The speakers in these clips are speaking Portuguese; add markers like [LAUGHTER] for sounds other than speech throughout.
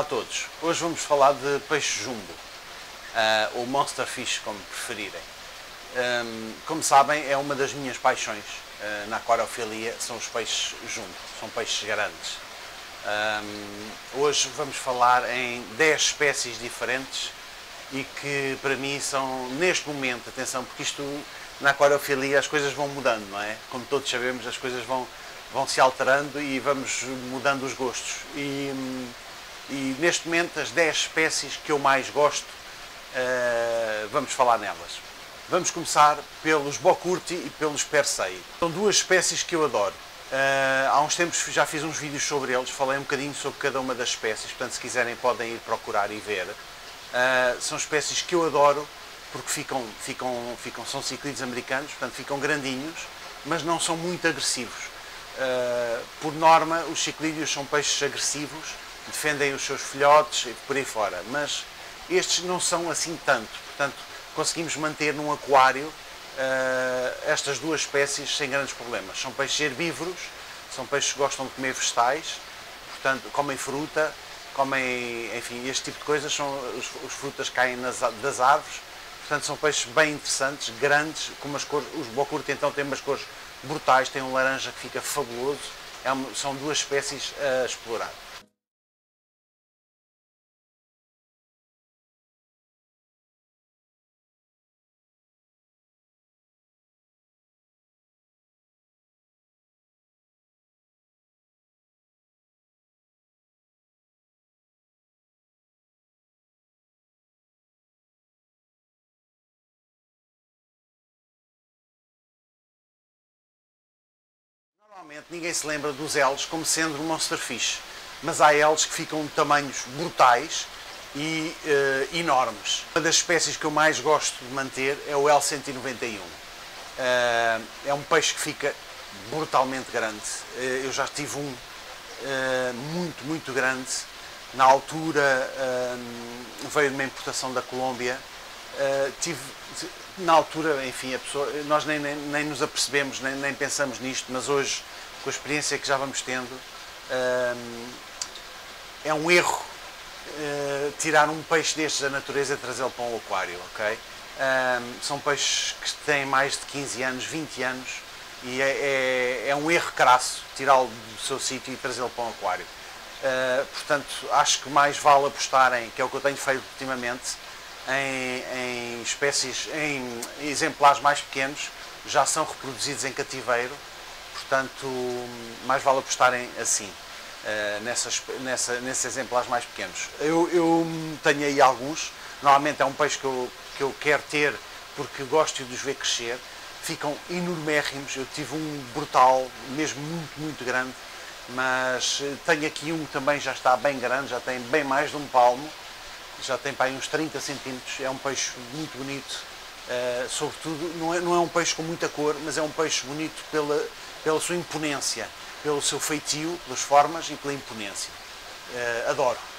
Olá a todos. Hoje vamos falar de peixe jumbo, uh, ou monster fish, como preferirem. Um, como sabem, é uma das minhas paixões uh, na aquariofilia, são os peixes jumbo, são peixes grandes. Um, hoje vamos falar em 10 espécies diferentes e que para mim são, neste momento, atenção, porque isto na aquariofilia as coisas vão mudando, não é? Como todos sabemos, as coisas vão, vão se alterando e vamos mudando os gostos. E, e neste momento as 10 espécies que eu mais gosto, uh, vamos falar nelas. Vamos começar pelos Bocurti e pelos Persei. São duas espécies que eu adoro. Uh, há uns tempos já fiz uns vídeos sobre eles, falei um bocadinho sobre cada uma das espécies, portanto se quiserem podem ir procurar e ver. Uh, são espécies que eu adoro porque ficam, ficam, ficam, são ciclídeos americanos, portanto ficam grandinhos, mas não são muito agressivos. Por norma, os ciclídeos são peixes agressivos, defendem os seus filhotes e por aí fora, mas estes não são assim tanto, portanto conseguimos manter num aquário uh, estas duas espécies sem grandes problemas. São peixes herbívoros, são peixes que gostam de comer vegetais, portanto comem fruta, comem, enfim, este tipo de coisas, são, os, os frutas caem nas, das árvores, portanto são peixes bem interessantes, grandes, com umas cores, os bocurte então têm umas cores brutais, tem um laranja que fica fabuloso, é uma, são duas espécies a explorar. Normalmente ninguém se lembra dos elos como sendo um monster fish, mas há elos que ficam de tamanhos brutais e uh, enormes. Uma das espécies que eu mais gosto de manter é o L191. Uh, eh, é um peixe que fica brutalmente grande. Uh, eu já tive um muito, muito grande. Na altura veio de uma importação da Colômbia. tive, na altura, enfim, pessoa, nós nem, nem, nem, nos apercebemos, nem, nem pensamos nisto, mas hoje, com a experiência que já vamos tendo, hum, é um erro uh, tirar um peixe destes da natureza e trazê-lo para um aquário, ok? Um, são peixes que têm mais de 15 anos, 20 anos, e é, é, é um erro crasso tirá-lo do seu sítio e trazê-lo para um aquário. Uh, portanto, acho que mais vale apostarem, que é o que eu tenho feito ultimamente, em, em espécies, em exemplares mais pequenos, já são reproduzidos em cativeiro, portanto, mais vale apostarem assim, uh, nessas, nessa, nesses exemplares mais pequenos. Eu, eu, tenho aí alguns, normalmente é um peixe que eu, que eu quero ter porque gosto de os ver crescer, ficam enormérrimos, eu tive um brutal, mesmo muito, muito grande, mas tenho aqui um que também já está bem grande, já tem bem mais de um palmo, já tem para aí uns 30 centímetros, é um peixe muito bonito, uh, sobretudo não é, não é um peixe com muita cor, mas é um peixe bonito pela, pela sua imponência, pelo seu feitio, pelas formas e pela imponência. Uh, adoro.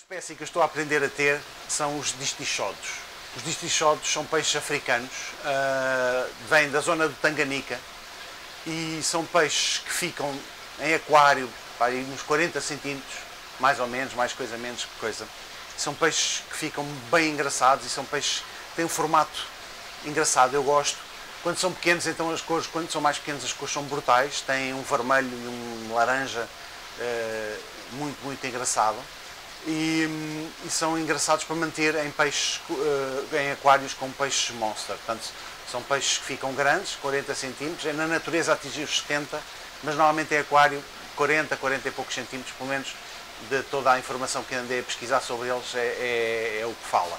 Espécie que eu estou a aprender a ter são os distichodos. Os distichodos são peixes africanos, uh, vêm da zona do Tanganica e são peixes que ficam em aquário, para uns 40 centímetros, mais ou menos, mais coisa, menos coisa. São peixes que ficam bem engraçados e são peixes que têm um formato engraçado, eu gosto. Quando são pequenos, então as cores, quando são mais pequenos, as cores são brutais, têm um vermelho e um laranja uh, muito, muito engraçado e, e, são engraçados para manter em peixes, uh, em aquários com peixes monster. Portanto, são peixes que ficam grandes, 40 centímetros, é na natureza atingir os 70, mas normalmente em aquário 40, 40 e poucos centímetros, pelo menos de toda a informação que andei a pesquisar sobre eles é, é, é o que fala.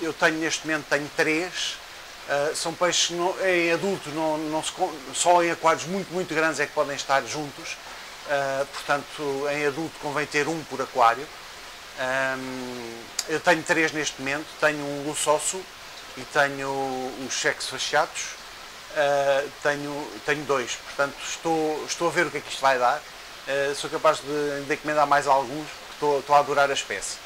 eu tenho neste momento tenho três, uh, são peixes não, em adulto não, não se, só em aquários muito, muito grandes é que podem estar juntos, uh, portanto em adulto convém ter um por aquário. Um, eu tenho três neste momento, tenho um luçosso e tenho os cheques fachados, uh, tenho, tenho dois, portanto estou, estou a ver o que é que isto vai dar, sou capaz de, de encomendar mais alguns, porque estou, estou a adorar a espécie.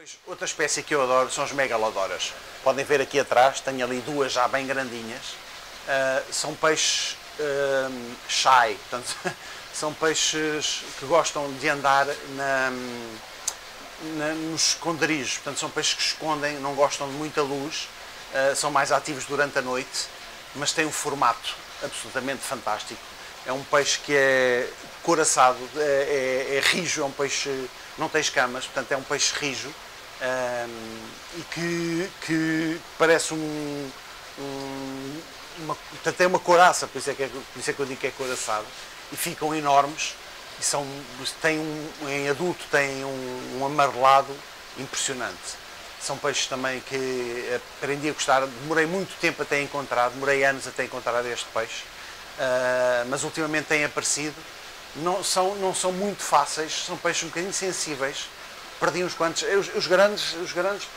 Pois, outra espécie que eu adoro são os megalodoras. Podem ver aqui atrás, tenho ali duas já bem grandinhas. Uh, são peixes uh, shy, portanto, [LAUGHS] são peixes que gostam de andar na, na, nos esconderijos, portanto, são peixes que escondem, não gostam de muita luz, uh, são mais ativos durante a noite, mas têm um formato absolutamente fantástico. É um peixe que é coraçado, é, é, é rijo, é um peixe, não tem escamas, portanto, é um peixe rijo um, e que, que parece um, um uma, tem uma coraça, por isso, é que é, por isso é que eu digo que é coraçado, e ficam enormes e são, têm um, em adulto têm um, um amarelado impressionante. São peixes também que aprendi a gostar, demorei muito tempo até encontrar, demorei anos até encontrar este peixe, uh, mas ultimamente têm aparecido. Não são, não são muito fáceis, são peixes um bocadinho sensíveis, perdi uns quantos. Os, os grandes, os grandes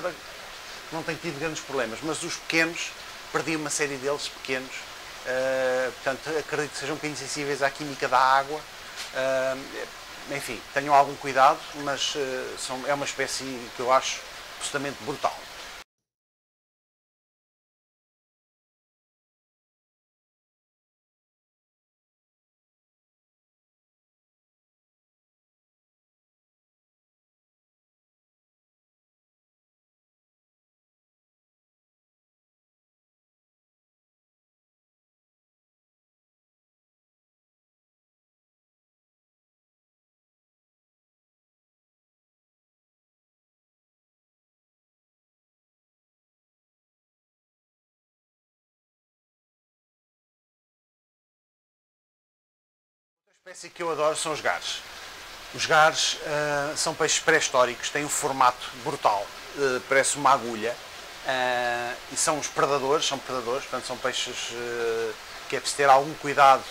não tenho tido grandes problemas, mas os pequenos, perdi uma série deles pequenos. Uh, portanto, acredito que sejam um bocadinho sensíveis à química da água. Uh, enfim, tenham algum cuidado, mas uh, são, é uma espécie que eu acho absolutamente brutal. Espécie que eu adoro são os gares. Os gares uh, são peixes pré-históricos, têm um formato brutal, uh, parece uma agulha, uh, e são os predadores, são predadores, portanto são peixes que é preciso ter algum cuidado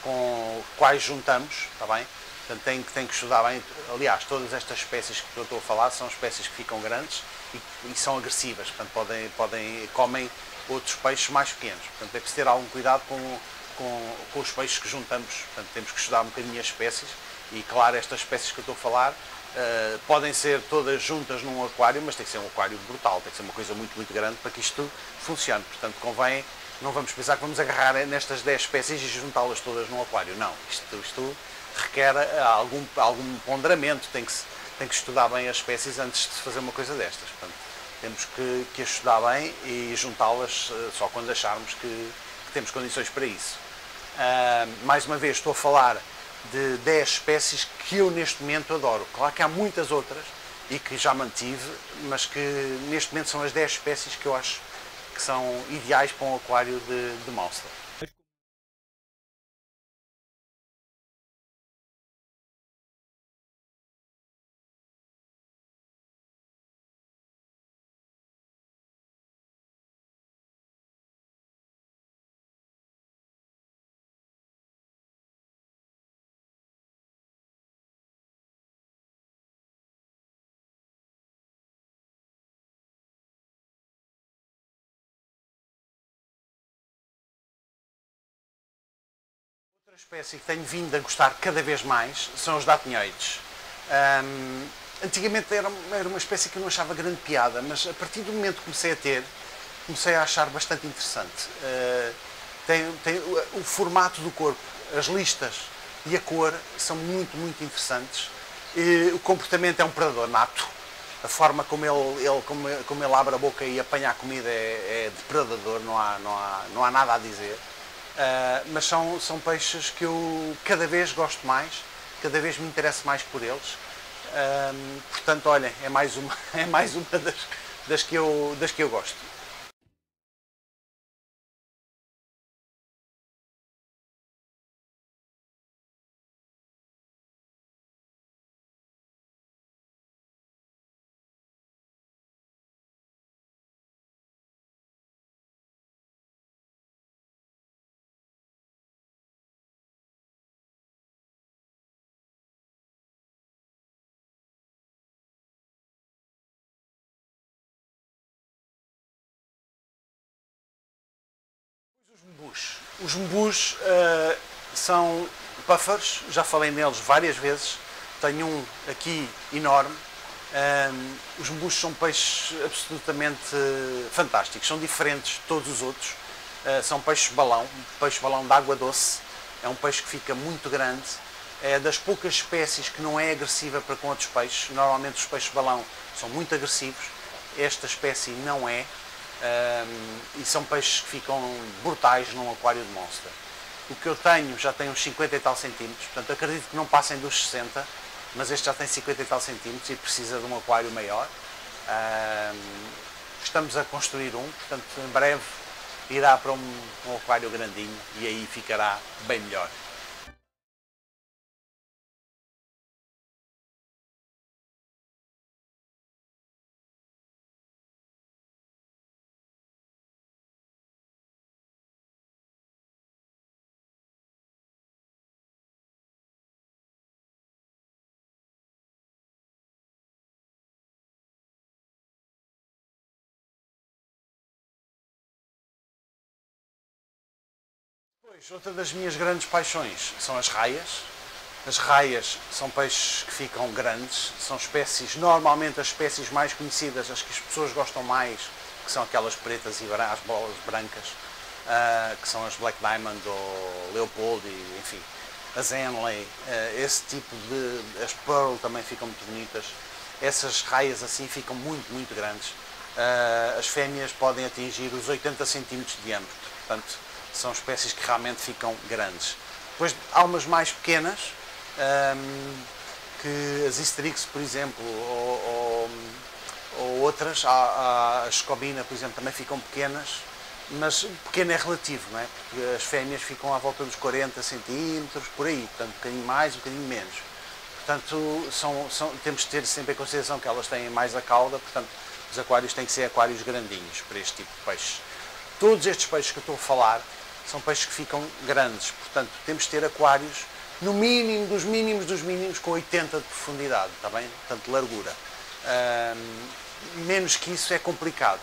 com quais juntamos, está bem? Portanto tem, tem que estudar bem, aliás, todas estas espécies que eu estou a falar são espécies que ficam grandes e, e são agressivas, portanto podem, podem, comem outros peixes mais pequenos, portanto é preciso ter algum cuidado com com, com os peixes que juntamos. Portanto, temos que estudar um bocadinho as espécies e, claro, estas espécies que eu estou a falar uh, podem ser todas juntas num aquário, mas tem que ser um aquário brutal, tem que ser uma coisa muito, muito grande para que isto funcione. Portanto, convém, não vamos pensar que vamos agarrar nestas 10 espécies e juntá-las todas num aquário. Não, isto, isto requer eh, algum, algum ponderamento, tem que, tem que estudar bem as espécies antes de fazer uma coisa destas. Portanto, temos que, que estudar bem e juntá-las uh, só quando acharmos que, que temos condições para isso. Uh, mais uma vez, estou a falar de 10 espécies que eu neste momento adoro. Claro que há muitas outras e que já mantive, mas que neste momento são as 10 espécies que eu acho que são ideais para um aquário de, de. Outra espécie que tenho vindo a gostar cada vez mais são os datinhoides. Um, antigamente era, era, uma espécie que eu não achava grande piada, mas a partir do momento que comecei a ter, comecei a achar bastante interessante. Uh, tem, tem o, o formato do corpo, as listas e a cor são muito, muito interessantes. E o comportamento é um predador nato. A forma como ele, ele, como, como ele abre a boca e apanha a comida é, é depredador, não há, não, há, não há nada a dizer. Uh, mas são, são peixes que eu cada vez gosto mais, cada vez me interesso mais por eles. Uh, portanto, olhem, é mais uma, [LAUGHS] é mais uma das, das, que eu, das que eu gosto. Os mbus uh, são puffers, já falei neles várias vezes. Tenho um aqui enorme. Ehm, os mbus são peixes absolutamente fantásticos, são diferentes de todos os outros. Uh, são peixes balão, peixe balão de água doce. É um peixe que fica muito grande. É das poucas espécies que não é agressiva para com outros peixes. Normalmente os peixes balão são muito agressivos. Esta espécie não é. Um, e são peixes que ficam brutais num aquário de monster. O que eu tenho já tem uns 50 e tal centímetros, portanto acredito que não passem dos 60, mas este já tem 50 e tal centímetros e precisa de um aquário maior. Um, estamos a construir um, portanto em breve irá para um, um aquário grandinho e aí ficará bem melhor. Pois, outra das minhas grandes paixões são as raias. As raias são peixes que ficam grandes, são espécies, normalmente as espécies mais conhecidas, as que as pessoas gostam mais, que são aquelas pretas e as bolas brancas, uh, que são as Black Diamond ou Leopold, e, enfim, as Henley, uh, esse tipo de. as Pearl também ficam muito bonitas. Essas raias assim ficam muito, muito grandes. Uh, as fêmeas podem atingir os 80 cm de diâmetro, portanto são espécies que realmente ficam grandes. Depois há umas mais pequenas, um, que as Isterix, por exemplo, ou, ou, ou outras, a, a, escobina, por exemplo, também ficam pequenas, mas pequeno é relativo, não é? Porque as fêmeas ficam à volta dos 40 centímetros, por aí, portanto, um bocadinho mais, um bocadinho menos. Portanto, são, são, temos de ter sempre em consideração que elas têm mais a cauda, portanto, os aquários têm que ser aquários grandinhos para este tipo de peixes. Todos estes peixes que eu estou a falar são peixes que ficam grandes, portanto temos de ter aquários no mínimo dos mínimos dos mínimos com 80 de profundidade, está bem? Portanto, largura. Uh, menos que isso é complicado.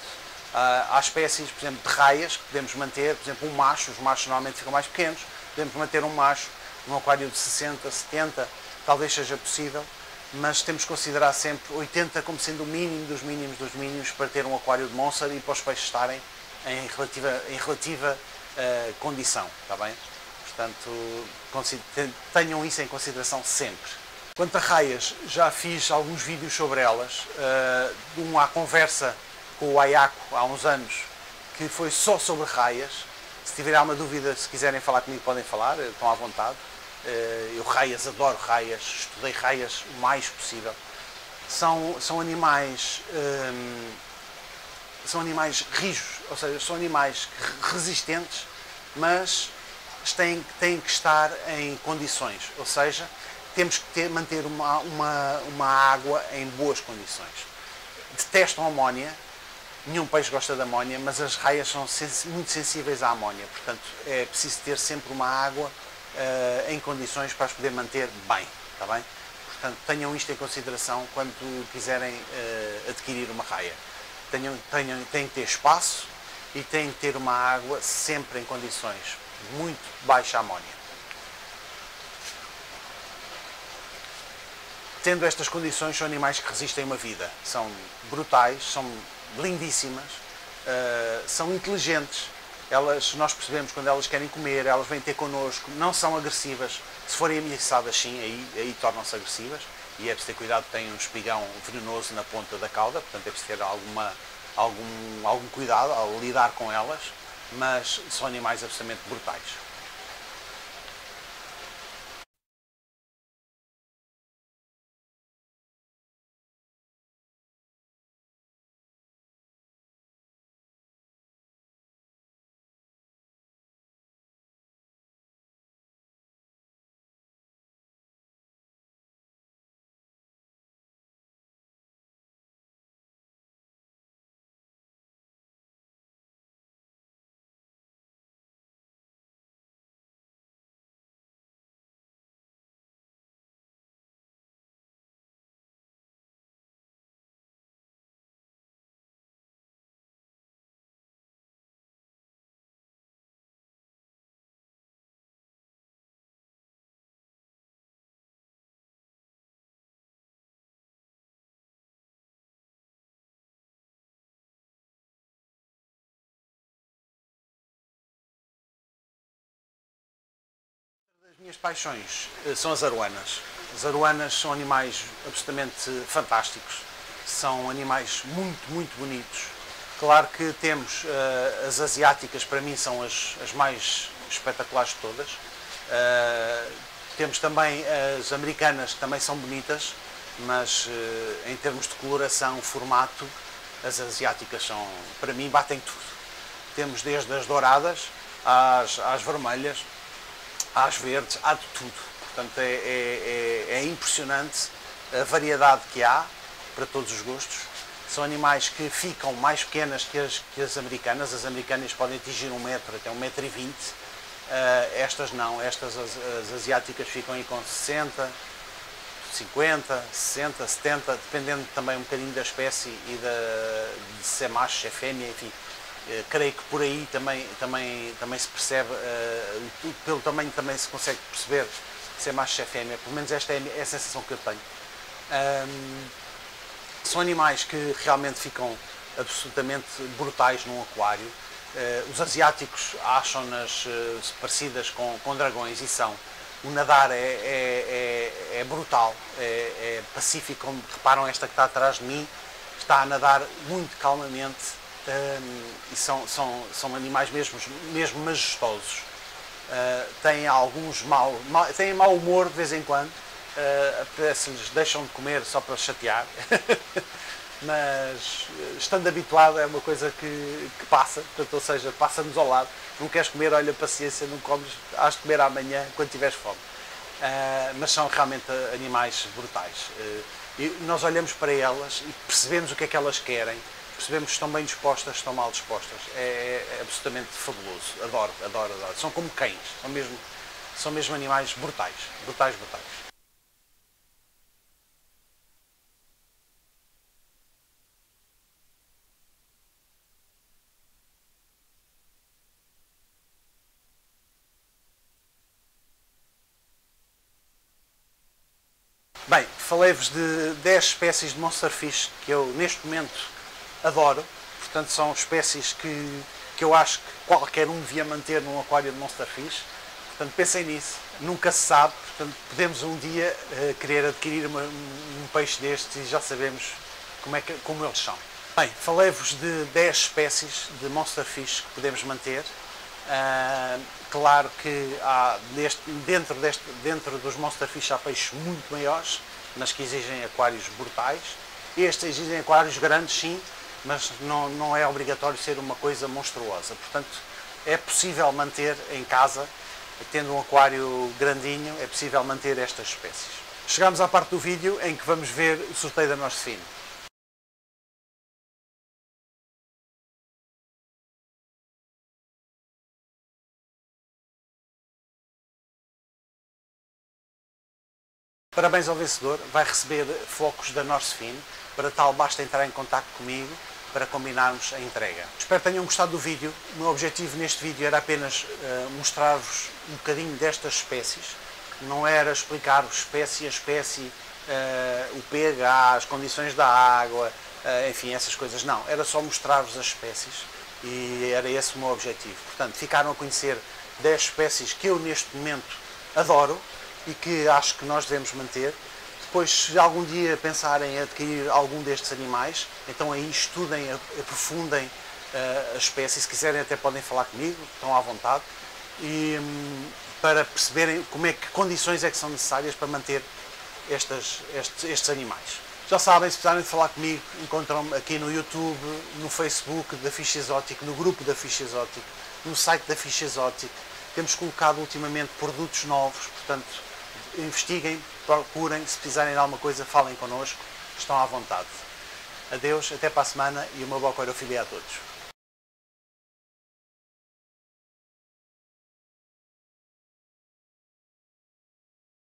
Uh, há espécies, por exemplo, de raias que podemos manter, por exemplo, um macho, os machos normalmente ficam mais pequenos, podemos manter um macho num aquário de 60, 70, talvez seja possível, mas temos que considerar sempre 80 como sendo o mínimo dos mínimos dos mínimos para ter um aquário de monster e para os peixes estarem em relativa, em relativa uh, condição, está bem? Portanto, tenham isso em consideração sempre. Quanto a raias, já fiz alguns vídeos sobre elas, uh, um à conversa com o Ayako há uns anos, que foi só sobre raias. Se tiverem alguma dúvida, se quiserem falar comigo, podem falar, eh, estão à vontade. Uh, eu raias, adoro raias, estudei raias o mais possível. São, são animais um, são animais rijos, ou seja, são animais resistentes, mas têm, têm que estar em condições, ou seja, temos que ter, manter uma, uma, uma água em boas condições. Detestam amónia, nenhum peixe gosta de amónia, mas as raias são sens muito sensíveis à amónia, portanto é preciso ter sempre uma água uh, em condições para as poder manter bem, está bem? Portanto, tenham isto em consideração quando quiserem uh, adquirir uma raia tenham, tenham, têm que ter espaço e têm que ter uma água sempre em condições muito baixa amónia. Tendo estas condições, são animais que resistem uma vida. São brutais, são lindíssimas, uh, são inteligentes. elas, nós percebemos quando elas querem comer, elas vêm ter connosco, não são agressivas. Se forem ameaçadas, sim, aí, aí tornam-se agressivas. E é preciso ter cuidado, tem um espigão venenoso na ponta da cauda, portanto é preciso ter alguma, algum, algum cuidado ao lidar com elas, mas são animais absolutamente brutais. Minhas paixões eh, são as aruanas. As aruanas são animais absolutamente fantásticos. São animais muito, muito bonitos. Claro que temos uh, as asiáticas, para mim são as, as mais espetaculares de todas. Uh, temos também as americanas, que também são bonitas, mas uh, em termos de coloração, formato, as asiáticas são, para mim, batem tudo. Temos desde as douradas às, às vermelhas, às verdes, há de tudo. Portanto, é, é, é, é impressionante a variedade que há para todos os gostos. São animais que ficam mais pequenas que as, que as americanas. As americanas podem atingir um metro, até um metro e vinte. Uh, estas não, estas as, as, asiáticas ficam aí com 60, 50, 60, 70, dependendo também um bocadinho da espécie e da, de se é macho, se é fêmea, enfim. Uh, creio que por aí também, também, também se percebe, uh, pelo tamanho também se consegue perceber se é macho, é fêmea. Pelo menos esta é, é a sensação que eu tenho. Um, são animais que realmente ficam absolutamente brutais num aquário. Uh, os asiáticos acham-nas parecidas com, com dragões e são. O nadar é, é, é, é brutal, é, é, pacífico, como reparam esta que está atrás de mim, está a nadar muito calmamente e são, são, são animais mesmo, mesmo majestosos. Uh, têm alguns mal, mal, têm mau humor de vez em quando, uh, se lhes deixam de comer só para chatear. [LAUGHS] mas estando habituado é uma coisa que, que passa, portanto, ou seja, passa-nos ao lado. Não queres comer, olha, paciência, não comes, has de comer amanhã quando tiveres fome. Uh, mas são realmente animais brutais. Uh, e nós olhamos para elas e percebemos o que é que elas querem, percebemos se estão bem dispostas, se estão mal dispostas. É, é, é absolutamente fabuloso. Adoro, adoro, adoro. São como cães, são mesmo, são mesmo animais brutais, brutais, brutais. Bem, falei-vos de 10 espécies de monsterfish que eu neste momento adoro. Portanto, são espécies que, que eu acho que qualquer um devia manter num aquário de monsterfish. Portanto, pensem nisso. Nunca se sabe. Portanto, podemos um dia uh, querer adquirir uma, um peixe destes e já sabemos como, é que, como eles são. Bem, falei-vos de 10 espécies de monsterfish que podemos manter. Uh, claro que há deste, dentro, deste, dentro dos monsterfish há peixes muito maiores, mas que exigem aquários brutais. Estes exigem aquários grandes, sim, mas não, não é obrigatório ser uma coisa monstruosa. Portanto, é possível manter em casa, tendo um aquário grandinho, é possível manter estas espécies. Chegamos à parte do vídeo em que vamos ver o sorteio da Norsefine. Parabéns ao vencedor, vai receber focos da Norsefine. Para tal, basta entrar em contato comigo para combinarmos a entrega. Espero que tenham gostado do vídeo. O meu objetivo neste vídeo era apenas uh, mostrar-vos um bocadinho destas espécies. Não era explicar-vos espécie a espécie, uh, o pH, as condições da água, uh, enfim, essas coisas. Não, era só mostrar-vos as espécies. e era esse o meu objetivo. Portanto, ficaram a conhecer 10 espécies que eu neste momento adoro e que acho que nós devemos manter. Depois, se algum dia pensarem em adquirir algum destes animais, então aí estudem, aprofundem uh, a espécie. Se quiserem, até podem falar comigo, estão à vontade. E um, para perceberem como é que condições é que são necessárias para manter estas, estes, estes animais. Já sabem, se precisarem de falar comigo, encontram-me aqui no YouTube, no Facebook da Ficha Exótica, no grupo da Ficha Exótica, no site da Ficha Exótica. Temos colocado ultimamente produtos novos, portanto, investiguem, procurem, se precisarem de alguma coisa, falem connosco, estão à vontade. Adeus, até para a semana e uma boa coirofilia a todos.